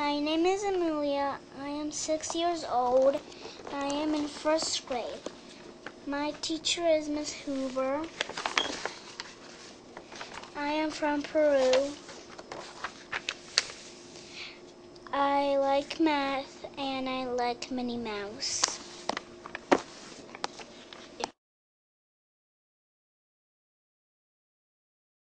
My name is Emilia. I am six years old. I am in first grade. My teacher is Miss Hoover. I am from Peru. I like math and I like Minnie Mouse.